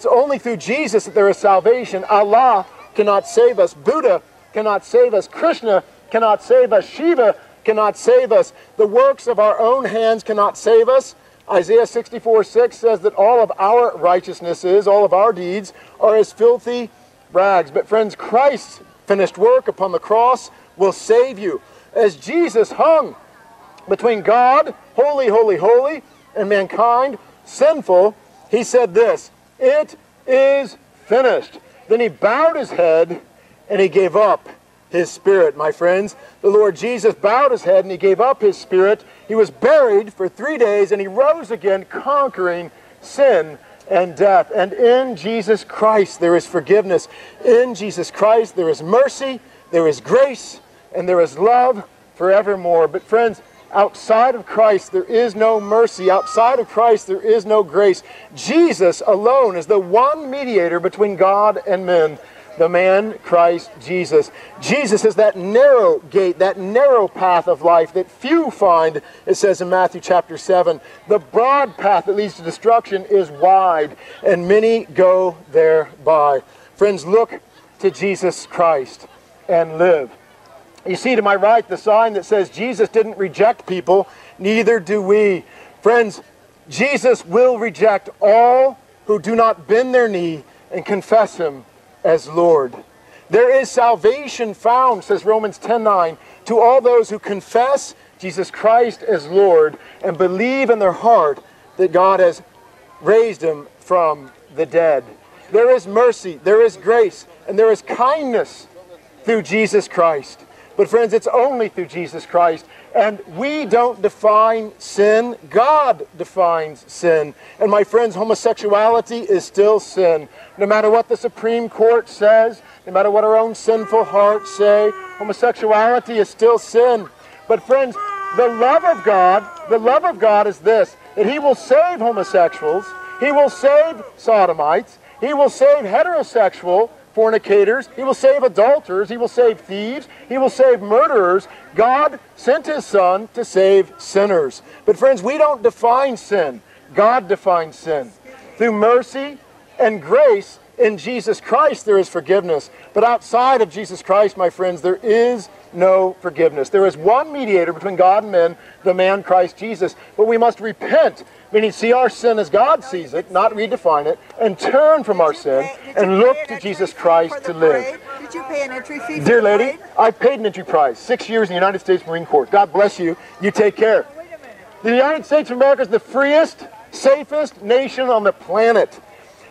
It's only through Jesus that there is salvation. Allah cannot save us. Buddha cannot save us. Krishna cannot save us. Shiva cannot save us. The works of our own hands cannot save us. Isaiah 64 6 says that all of our righteousnesses, all of our deeds, are as filthy rags. But, friends, Christ's finished work upon the cross will save you. As Jesus hung between God, holy, holy, holy, and mankind, sinful, he said this It is finished. Then he bowed his head and he gave up his spirit, my friends. The Lord Jesus bowed his head and he gave up his spirit. He was buried for three days and he rose again, conquering sin and death. And in Jesus Christ there is forgiveness. In Jesus Christ there is mercy, there is grace, and there is love forevermore. But, friends, outside of Christ there is no mercy. Outside of Christ there is no grace. Jesus alone is the one mediator between God and men the man Christ Jesus. Jesus is that narrow gate, that narrow path of life that few find, it says in Matthew chapter 7. The broad path that leads to destruction is wide, and many go thereby. Friends, look to Jesus Christ and live. You see to my right the sign that says Jesus didn't reject people, neither do we. Friends, Jesus will reject all who do not bend their knee and confess him as Lord. There is salvation found, says Romans 10:9, to all those who confess Jesus Christ as Lord and believe in their heart that God has raised him from the dead. There is mercy, there is grace, and there is kindness through Jesus Christ. But friends, it's only through Jesus Christ. And we don't define sin, God defines sin. And my friends, homosexuality is still sin. No matter what the Supreme Court says, no matter what our own sinful hearts say, homosexuality is still sin. But friends, the love of God, the love of God is this, that He will save homosexuals, He will save sodomites, He will save heterosexual fornicators, he will save adulterers, he will save thieves, he will save murderers. God sent his son to save sinners. But friends, we don't define sin. God defines sin. Through mercy and grace in Jesus Christ there is forgiveness. But outside of Jesus Christ, my friends, there is no forgiveness. There is one mediator between God and men, the man Christ Jesus. But we must repent meaning see our sin as God sees it, not redefine it, and turn from our sin and look to Jesus Christ to live. Did you pay an entry fee? Dear lady, I paid an entry price. Six years in the United States Marine Corps. God bless you. You take care. The United States of America is the freest, safest nation on the planet.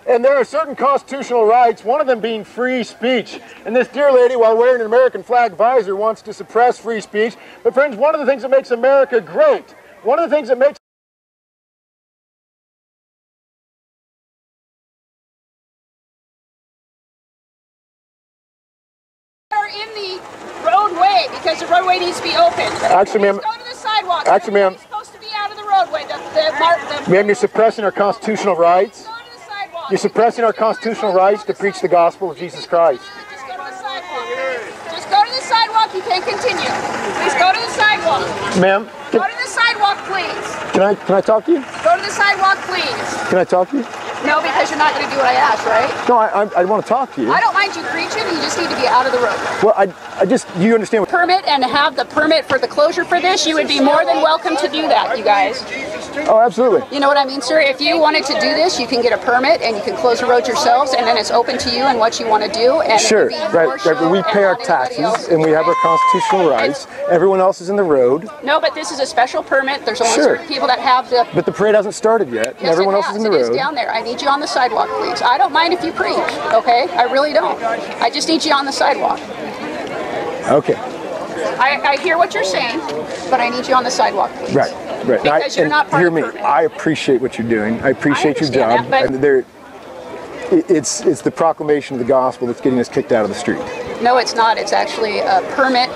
And there are certain constitutional rights, one of them being free speech. And this dear lady, while wearing an American flag visor, wants to suppress free speech. But friends, one of the things that makes America great, one of the things that makes in the roadway because the roadway needs to be open. Actually, ma'am. Go to the sidewalk. Actually, ma'am. Supposed to be out of the roadway. The, the, the, Ma'am, you're suppressing our constitutional rights. Go to the sidewalk. You're suppressing our constitutional rights to preach the gospel of Jesus Christ. Just go to the sidewalk. Just go to the sidewalk. You can't continue. Please go to the sidewalk. Ma'am, Go can, to the sidewalk, please. can I can I talk to you? Go to the sidewalk, please. Can I talk to you? No, because you're not going to do what I asked, right? No, I, I, I want to talk to you. I don't mind you preaching. You just need to be out of the road. Well, I, I just, you understand what, Permit and have the permit for the closure for this. You would be more than welcome to do that, you guys. Oh, absolutely. You know what I mean, sir? If you wanted to do this, you can get a permit and you can close the road yourselves, and then it's open to you and what you want to do. And Sure, right, right, but we pay our taxes and we have our constitutional rights. Everyone else is in the road, No, but this is a special permit. There's only Sure. certain people that have the. but the parade hasn't started yet, Yes, everyone else is in the It is road. down there. I need you on the sidewalk, please. I don't mind if you preach, okay? I really don't. I just need you on the sidewalk. Okay, I, I hear what you're saying, but I need you on the sidewalk, please. right, right. And I- you're not part hear me. I appreciate what you're doing. I appreciate your job. that, there, it- it's it's the proclamation of the gospel that's getting us kicked out of the street. No, it's not. It's actually a permit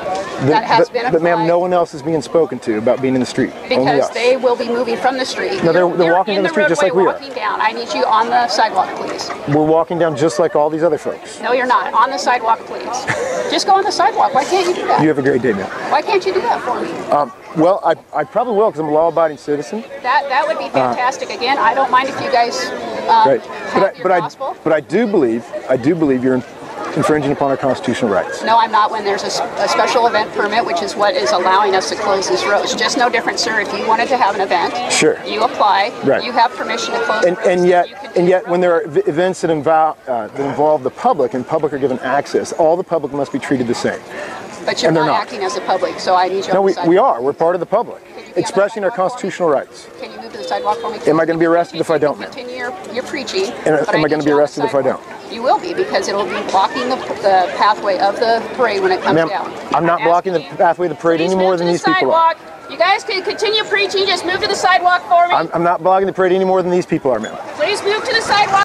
that has but, been but ma'am, no one else is being spoken to about being in the street. Only because us. they will be moving from the street. No, they're- You're- they're walking in down the street just like we roadway are. walking down. I need you on the sidewalk, please. We're walking down just like all these other folks. No, you're not. On the sidewalk, please. Just go on the sidewalk. Why can't you do that? You have a great day, ma'am. Why can't you do that for me? Um, well, I, I probably will because I'm a law-abiding citizen. That that would be fantastic. Again, I don't mind if you guys um, Right. But I, but I, but I do believe, I do believe you're infringing upon our constitutional rights. No, I'm not when there's a special event permit, which is what is allowing us to close these roads. Just no different, sir. If you wanted to have an event, Sure. you apply. Right. You have permission to close And, the roads. and yet, and yet, when there are events that involve, uh, that involve the public and public are given access, all the public must be treated the same. but you're and not, not. acting as a public, so I need you No, we, we are. We're part of the public, Could you be on the expressing our sidewalk for me? constitutional rights. Can you move to the sidewalk for me? Am I gonna be arrested if I don't. Continue your, your preaching. And but am I need gonna be you on the arrested if I don't? You will be because it'll be blocking the, the pathway of the parade when it comes Ma'am, down. I'm not blocking the pathway of the parade any more than the these people are. sidewalk. You guys can continue preaching. Just move to the sidewalk for me. I'm, I'm not blocking the parade any more than these people are, ma'am. Please move to the sidewalk.